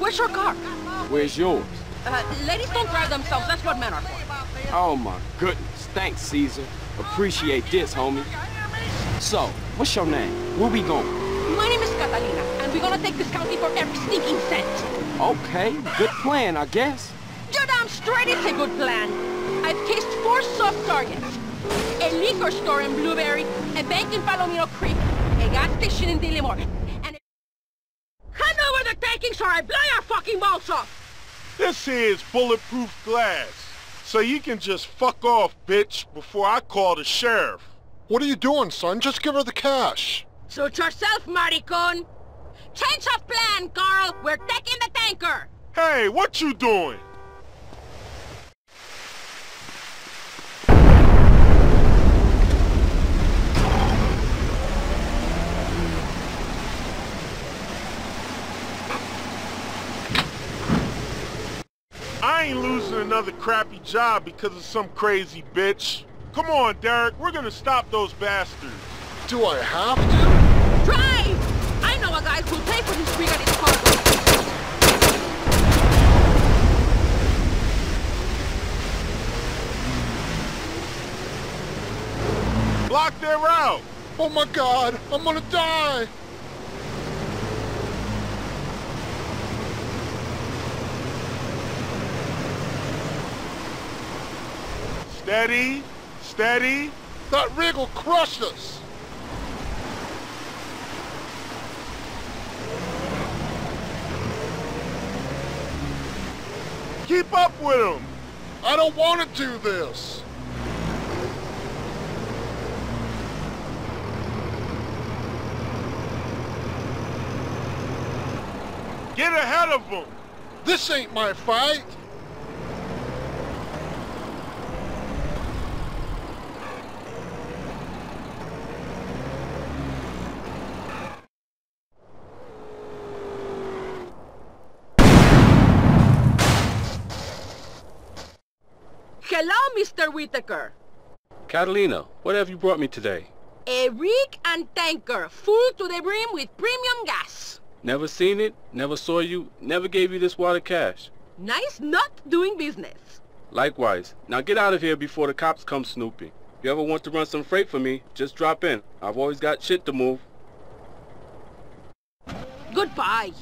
Where's your car? Where's yours? Uh, ladies don't drive themselves. That's what men are for. Oh my goodness. Thanks, Cesar. Appreciate this, homie. So, what's your name? Where we going? My name is Catalina, and we're gonna take this county for every stinking cent. Okay, good plan, I guess. You're damn straight it's a good plan. I've cased four soft targets. A liquor store in Blueberry, a bank in Palomino Creek, a gas station in Dillimore, and a... Hand over the takings or I blow your fucking balls off! This here is bulletproof glass. So you can just fuck off, bitch, before I call the sheriff. What are you doing, son? Just give her the cash. Suit yourself, maricon! Change of plan, Carl! We're taking the tanker! Hey, what you doing? I ain't losing another crappy job because of some crazy bitch. Come on, Derek, we're gonna stop those bastards. Do I have to? Drive! I know a guy who'll pay for his rig and cargo. Block their route. Oh my god, I'm gonna die! Steady, steady. That rig will crush us! Keep up with them. I don't want to do this! Get ahead of them. This ain't my fight! Hello, Mr. Whittaker. Catalina, what have you brought me today? A rig and tanker, full to the brim with premium gas. Never seen it, never saw you, never gave you this water cash. Nice not doing business. Likewise. Now get out of here before the cops come snooping. If you ever want to run some freight for me, just drop in. I've always got shit to move. Goodbye.